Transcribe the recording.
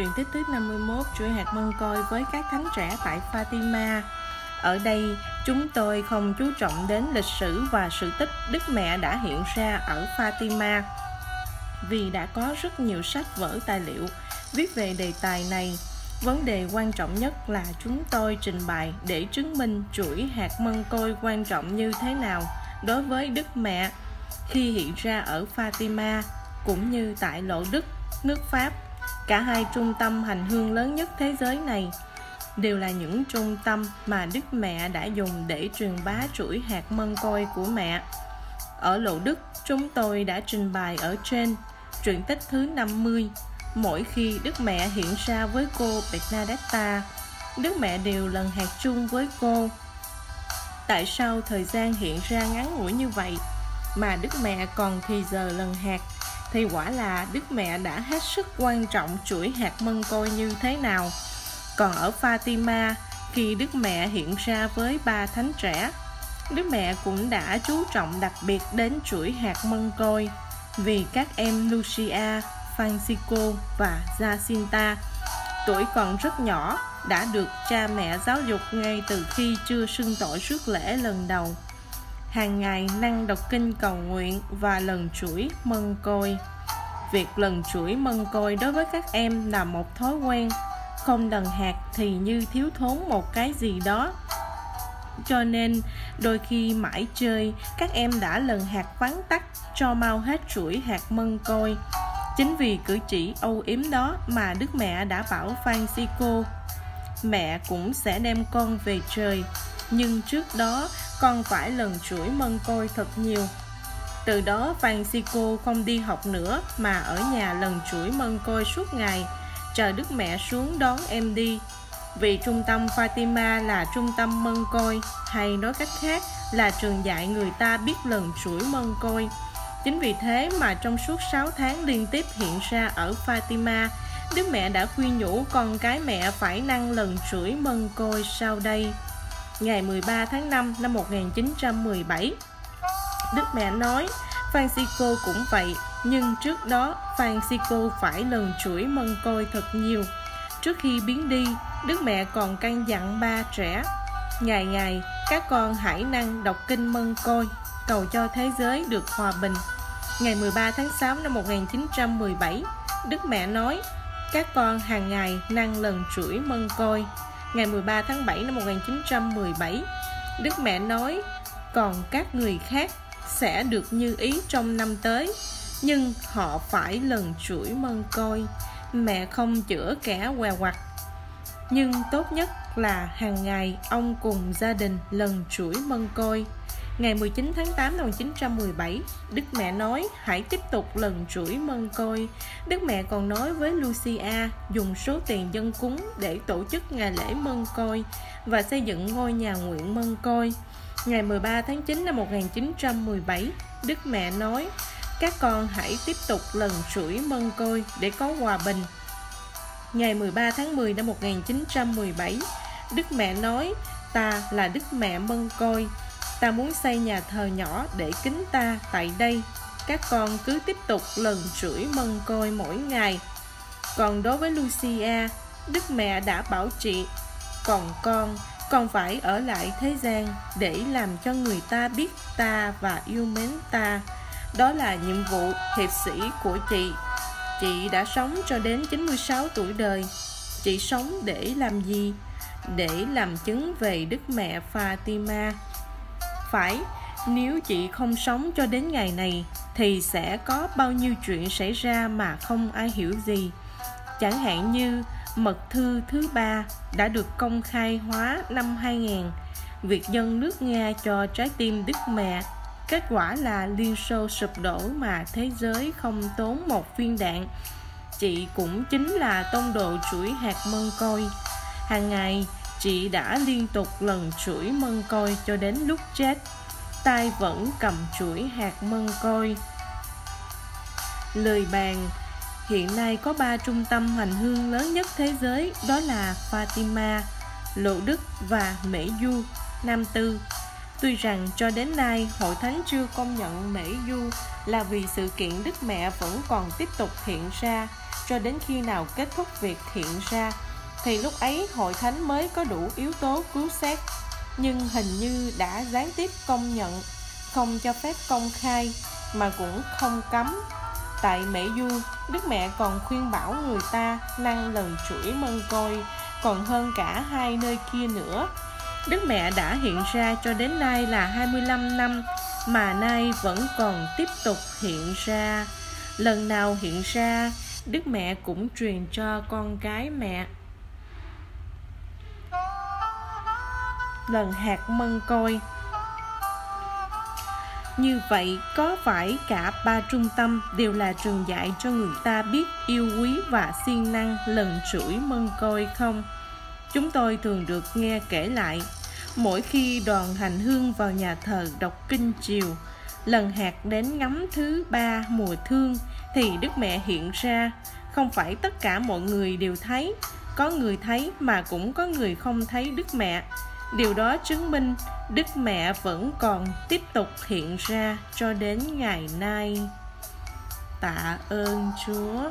truyền tích thứ 51 chuỗi hạt mân côi với các thánh trẻ tại Fatima Ở đây, chúng tôi không chú trọng đến lịch sử và sự tích Đức Mẹ đã hiện ra ở Fatima Vì đã có rất nhiều sách vở tài liệu viết về đề tài này Vấn đề quan trọng nhất là chúng tôi trình bày để chứng minh chuỗi hạt mân côi quan trọng như thế nào đối với Đức Mẹ khi hiện ra ở Fatima cũng như tại Lộ Đức, nước Pháp. Cả hai trung tâm hành hương lớn nhất thế giới này đều là những trung tâm mà Đức Mẹ đã dùng để truyền bá chuỗi hạt mân côi của mẹ. Ở Lộ Đức, chúng tôi đã trình bày ở trên truyện tích thứ 50 mỗi khi Đức Mẹ hiện ra với cô Bernadetta, Đức Mẹ đều lần hạt chung với cô. Tại sao thời gian hiện ra ngắn ngủi như vậy mà Đức Mẹ còn thì giờ lần hạt thì quả là Đức Mẹ đã hết sức quan trọng chuỗi hạt mân côi như thế nào. Còn ở Fatima, khi Đức Mẹ hiện ra với ba thánh trẻ, Đức Mẹ cũng đã chú trọng đặc biệt đến chuỗi hạt mân côi vì các em Lucia, Francisco và Jacinta tuổi còn rất nhỏ đã được cha mẹ giáo dục ngay từ khi chưa xưng tội rước lễ lần đầu hàng ngày năng đọc kinh cầu nguyện và lần chuỗi mân côi. Việc lần chuỗi mân côi đối với các em là một thói quen. Không lần hạt thì như thiếu thốn một cái gì đó. Cho nên, đôi khi mãi chơi, các em đã lần hạt ván tắt cho mau hết chuỗi hạt mân côi. Chính vì cử chỉ âu yếm đó mà đức mẹ đã bảo francisco, mẹ cũng sẽ đem con về trời. Nhưng trước đó con phải lần chuỗi mân côi thật nhiều. Từ đó francisco không đi học nữa mà ở nhà lần chuỗi mân côi suốt ngày chờ đức mẹ xuống đón em đi. Vì trung tâm Fatima là trung tâm mân côi hay nói cách khác là trường dạy người ta biết lần chuỗi mân côi. Chính vì thế mà trong suốt 6 tháng liên tiếp hiện ra ở Fatima, Đức mẹ đã khuyên nhủ con cái mẹ phải năng lần chuỗi mân côi sau đây. Ngày 13 tháng 5 năm 1917, Đức mẹ nói, Francisco cũng vậy, nhưng trước đó Francisco phải lần chuỗi mân côi thật nhiều. Trước khi biến đi, Đức mẹ còn căn dặn ba trẻ, ngày ngày các con hãy năng đọc kinh mân côi cầu cho thế giới được hòa bình. Ngày 13 tháng 6 năm 1917, Đức Mẹ nói, các con hàng ngày năng lần chuỗi mân côi. Ngày 13 tháng 7 năm 1917, Đức Mẹ nói, còn các người khác sẽ được như ý trong năm tới, nhưng họ phải lần chuỗi mân côi. Mẹ không chữa kẻ què quặt, nhưng tốt nhất là hàng ngày ông cùng gia đình lần chuỗi mân côi. Ngày 19 tháng 8 năm 1917, Đức Mẹ nói hãy tiếp tục lần rủi mân côi. Đức Mẹ còn nói với Lucia dùng số tiền dân cúng để tổ chức ngày lễ mân côi và xây dựng ngôi nhà nguyện mân côi. Ngày 13 tháng 9 năm 1917, Đức Mẹ nói các con hãy tiếp tục lần rủi mân côi để có hòa bình. Ngày 13 tháng 10 năm 1917, Đức Mẹ nói ta là Đức Mẹ mân côi Ta muốn xây nhà thờ nhỏ để kính ta tại đây. Các con cứ tiếp tục lần rưỡi mân côi mỗi ngày. Còn đối với Lucia, Đức mẹ đã bảo chị, Còn con Con phải ở lại thế gian Để làm cho người ta biết ta và yêu mến ta. Đó là nhiệm vụ hiệp sĩ của chị. Chị đã sống cho đến 96 tuổi đời. Chị sống để làm gì? Để làm chứng về Đức Mẹ Fatima phải. Nếu chị không sống cho đến ngày này, thì sẽ có bao nhiêu chuyện xảy ra mà không ai hiểu gì. Chẳng hạn như, mật thư thứ ba đã được công khai hóa năm 2000 việc dân nước Nga cho trái tim Đức Mẹ. Kết quả là Liên Xô sụp đổ mà thế giới không tốn một viên đạn. Chị cũng chính là tông đồ chuỗi hạt mân côi. Hàng ngày chị đã liên tục lần chuỗi mân côi cho đến lúc chết. Tay vẫn cầm chuỗi hạt mân côi. Lời bàn hiện nay có ba trung tâm hành hương lớn nhất thế giới đó là Fatima, Lộ Đức và Mễ Du, Nam Tư. Tuy rằng cho đến nay hội thánh chưa công nhận Mễ Du là vì sự kiện Đức Mẹ vẫn còn tiếp tục hiện ra cho đến khi nào kết thúc việc hiện ra thì lúc ấy hội thánh mới có đủ yếu tố cứu xét nhưng hình như đã gián tiếp công nhận không cho phép công khai mà cũng không cấm tại mễ du đức mẹ còn khuyên bảo người ta năng lần chuỗi mân côi còn hơn cả hai nơi kia nữa Đức mẹ đã hiện ra cho đến nay là 25 năm mà nay vẫn còn tiếp tục hiện ra. Lần nào hiện ra, Đức mẹ cũng truyền cho con cái mẹ. Lần hạt mân côi. Như vậy, có phải cả ba trung tâm đều là trường dạy cho người ta biết yêu quý và siêng năng lần chuỗi mân côi không? Chúng tôi thường được nghe kể lại, mỗi khi đoàn hành hương vào nhà thờ đọc kinh chiều, lần hạt đến ngắm thứ ba mùa thương thì đức mẹ hiện ra. Không phải tất cả mọi người đều thấy, có người thấy mà cũng có người không thấy đức mẹ điều đó chứng minh đức mẹ vẫn còn tiếp tục hiện ra cho đến ngày nay. Tạ ơn chúa.